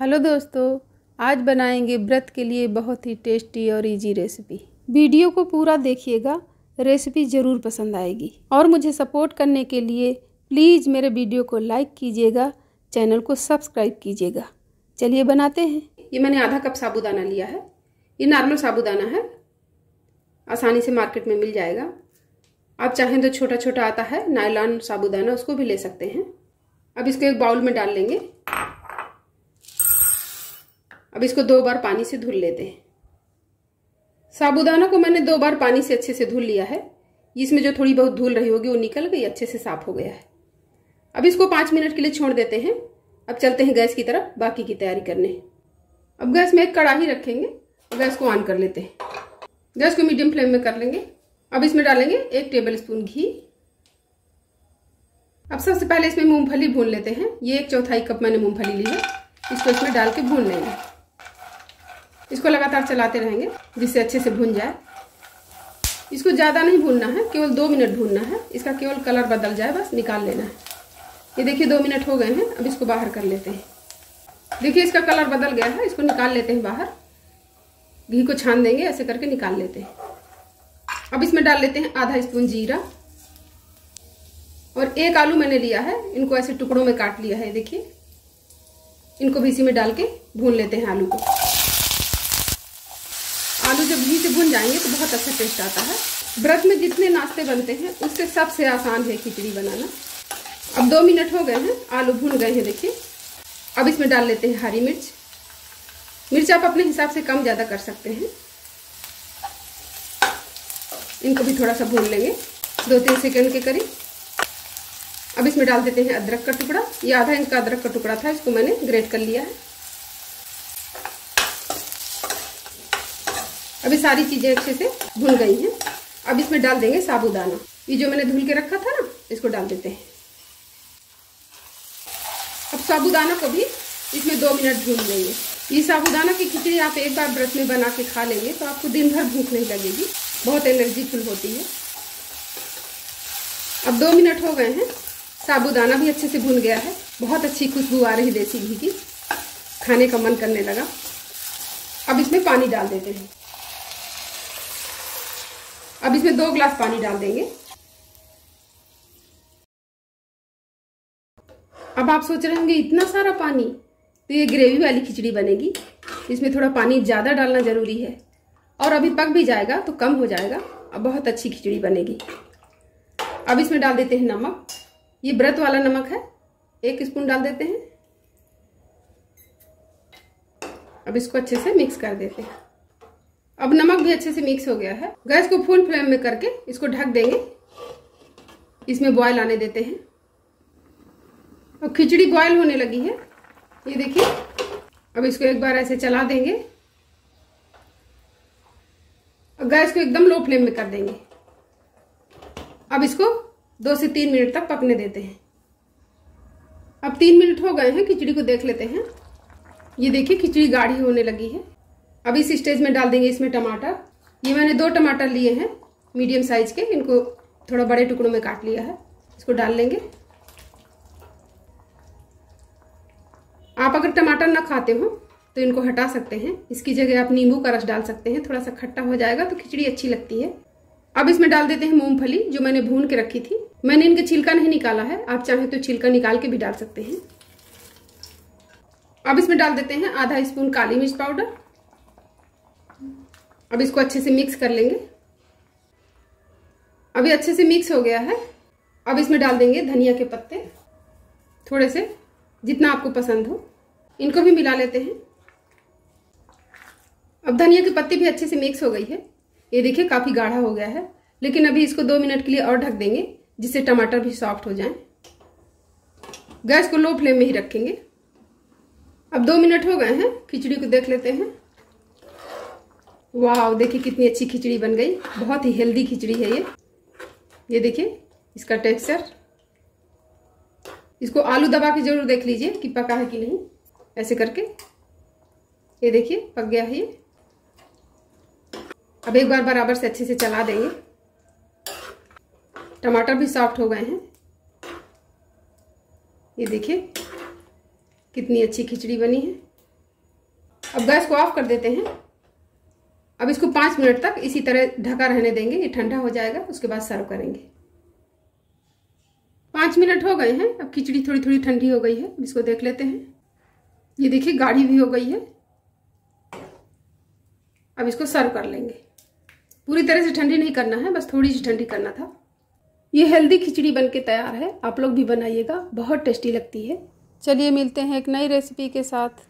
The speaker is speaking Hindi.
हेलो दोस्तों, आज बनाएँगे व्रत के लिए बहुत ही टेस्टी और इजी रेसिपी वीडियो को पूरा देखिएगा रेसिपी ज़रूर पसंद आएगी। और मुझे सपोर्ट करने के लिए प्लीज़ मेरे वीडियो को लाइक कीजिएगा चैनल को सब्सक्राइब कीजिएगा। चलिए बनाते हैं। ये मैंने आधा कप साबुदाना लिया है। ये नॉर्मल साबुदाना है। आसानी से मार्केट में मिल जाएगा। आप चाहें तो छोटा छोटा आता है नायलॉन साबुदाना, उसको भी ले सकते हैं। अब इसको एक बाउल में डाल लेंगे। अब इसको दो बार पानी से धुल लेते हैं। साबुदाना को मैंने दो बार पानी से अच्छे से धुल लिया है। इसमें जो थोड़ी बहुत धूल रही होगी, वो निकल गई, अच्छे से साफ़ हो गया है। अब इसको पाँच मिनट के लिए छोड़ देते हैं। अब चलते हैं गैस की तरफ़, बाकी की तैयारी करने। अब गैस में एक कड़ाही रखेंगे, गैस को ऑन कर लेते हैं। गैस को मीडियम फ्लेम में कर लेंगे। अब इसमें डालेंगे एक टेबल स्पून घी। अब सबसे पहले इसमें मूंगफली भून लेते हैं। ये एक चौथाई कप मैंने मूंगफली ली है। इसको इसमें डाल के भून लेंगे। इसको लगातार चलाते रहेंगे, जिससे अच्छे से भून जाए। इसको ज़्यादा नहीं भूनना है, केवल दो मिनट भूनना है। इसका केवल कलर बदल जाए, बस निकाल लेना है। ये देखिए, दो मिनट हो गए हैं, अब इसको बाहर कर लेते हैं। देखिए, इसका कलर बदल गया है, इसको निकाल लेते हैं बाहर। घी को छान देंगे, ऐसे करके निकाल लेते हैं। अब इसमें डाल लेते हैं आधा स्पून जीरा। और एक आलू मैंने लिया है, इनको ऐसे टुकड़ों में काट लिया है, देखिए। इनको भी इसी में डाल के भून लेते हैं आलू को। आलू जब घी से भून जाएँगे तो बहुत अच्छा टेस्ट आता है। व्रत में जितने नाश्ते बनते हैं, उससे सबसे आसान है खिचड़ी बनाना। अब दो मिनट हो गए हैं, आलू भून गए हैं देखिए। अब इसमें डाल लेते हैं हरी मिर्च। मिर्च आप अपने हिसाब से कम ज़्यादा कर सकते हैं। इनको भी थोड़ा सा भून लेंगे दो तीन सेकेंड के करीब। अब इसमें डाल देते हैं अदरक का टुकड़ा। ये आधा इंच का अदरक का टुकड़ा था, इसको मैंने ग्रेट कर लिया है। अभी सारी चीज़ें अच्छे से भून गई हैं। अब इसमें डाल देंगे साबुदाना। ये जो मैंने धुल के रखा था ना, इसको डाल देते हैं। अब साबुदाना को भी इसमें दो मिनट भून लेंगे। ये साबुदाना की खिचड़ी आप एक बार व्रत में बना के खा लेंगे तो आपको दिन भर भूख नहीं लगेगी। बहुत एनर्जीफुल होती है। अब दो मिनट हो गए हैं। साबुदाना भी अच्छे से भुन गया है। बहुत अच्छी खुशबू आ रही देसी घी की। खाने का मन करने लगा। अब इसमें पानी डाल देते हैं। अब इसमें दो ग्लास पानी डाल देंगे। अब आप सोच रहे होंगे, इतना सारा पानी तो ये ग्रेवी वाली खिचड़ी बनेगी। इसमें थोड़ा पानी ज़्यादा डालना ज़रूरी है। और अभी पक भी जाएगा तो कम हो जाएगा। अब बहुत अच्छी खिचड़ी बनेगी। अब इसमें डाल देते हैं नमक। ये व्रत वाला नमक है। एक स्पून डाल देते हैं। अब इसको अच्छे से मिक्स कर देते हैं। अब नमक भी अच्छे से मिक्स हो गया है। गैस को फुल फ्लेम में करके इसको ढक देंगे। इसमें बॉयल आने देते हैं। अब खिचड़ी बॉयल होने लगी है। ये देखिए, अब इसको एक बार ऐसे चला देंगे। और गैस को एकदम लो फ्लेम में कर देंगे। अब इसको दो से तीन मिनट तक पकने देते हैं। अब तीन मिनट हो गए हैं, खिचड़ी को देख लेते हैं। ये देखिए, खिचड़ी गाढ़ी होने लगी है। अब इस स्टेज में डाल देंगे इसमें टमाटर। ये मैंने दो टमाटर लिए हैं, मीडियम साइज़ के। इनको थोड़ा बड़े टुकड़ों में काट लिया है। इसको डाल लेंगे। आप अगर टमाटर ना खाते हो तो इनको हटा सकते हैं। इसकी जगह आप नींबू का रस डाल सकते हैं। थोड़ा सा खट्टा हो जाएगा तो खिचड़ी अच्छी लगती है। अब इसमें डाल देते हैं मूंगफली, जो मैंने भून के रखी थी। मैंने इनका छिलका नहीं निकाला है। आप चाहें तो छिलका निकाल के भी डाल सकते हैं। अब इसमें डाल देते हैं आधा स्पून काली मिर्च पाउडर। अब इसको अच्छे से मिक्स कर लेंगे। अभी अच्छे से मिक्स हो गया है। अब इसमें डाल देंगे धनिया के पत्ते। थोड़े से, जितना आपको पसंद हो। इनको भी मिला लेते हैं। अब धनिया की पत्ती भी अच्छे से मिक्स हो गई है। ये देखिए, काफ़ी गाढ़ा हो गया है। लेकिन अभी इसको दो मिनट के लिए और ढक देंगे, जिससे टमाटर भी सॉफ्ट हो जाए। गैस को लो फ्लेम में ही रखेंगे। अब दो मिनट हो गए हैं, खिचड़ी को देख लेते हैं। वाह, देखिए कितनी अच्छी खिचड़ी बन गई। बहुत ही हेल्दी खिचड़ी है ये। ये देखिए, इसका टेक्सचर इसको आलू दबा के ज़रूर देख लीजिए कि पका है कि नहीं। ऐसे करके। ये देखिए, पक गया है ये। अब एक बार बराबर से अच्छे से चला देंगे। टमाटर भी सॉफ्ट हो गए हैं। ये देखिए, कितनी अच्छी खिचड़ी बनी है। अब गैस को ऑफ़ कर देते हैं। अब इसको पाँच मिनट तक इसी तरह ढका रहने देंगे, ये ठंडा हो जाएगा, उसके बाद सर्व करेंगे। पाँच मिनट हो गए हैं, अब खिचड़ी थोड़ी थोड़ी ठंडी हो गई है इसको देख लेते हैं। ये देखिए, गाढ़ी भी हो गई है। अब इसको सर्व कर लेंगे। पूरी तरह से ठंडी नहीं करना है, बस थोड़ी सी ठंडी करना था। ये हेल्दी खिचड़ी बन के तैयार है, आप लोग भी बनाइएगा, बहुत टेस्टी लगती है। चलिए मिलते हैं एक नई रेसिपी के साथ।